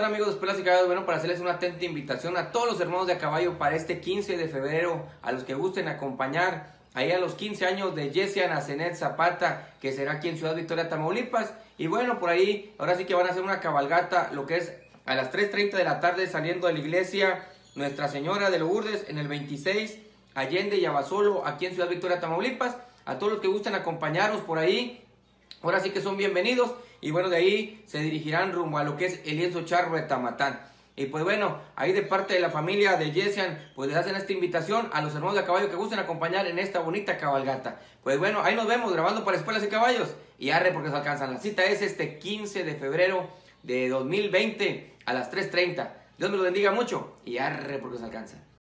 caballos, bueno, para hacerles una atenta invitación a todos los hermanos de a caballo para este 15 de febrero, a los que gusten acompañar ahí a los 15 años de Jessian Azenet Zapata, que será aquí en Ciudad Victoria, Tamaulipas. Y bueno, por ahí, ahora sí que van a hacer una cabalgata, lo que es a las 3.30 de la tarde saliendo de la iglesia Nuestra Señora de Lourdes en el 26, Allende y Abasolo, aquí en Ciudad Victoria, Tamaulipas. A todos los que gusten acompañarnos por ahí, ahora sí que son bienvenidos. Y bueno, de ahí se dirigirán rumbo a lo que es el lienzo charro de Tamatán. Y pues bueno, ahí de parte de la familia de Yesian, pues les hacen esta invitación a los hermanos de caballo que gusten acompañar en esta bonita cabalgata. Pues bueno, ahí nos vemos grabando para Escuelas y Caballos. Y arre porque se alcanzan. La cita es este 15 de febrero de 2020 a las 3.30. Dios me lo bendiga mucho y arre porque se alcanza.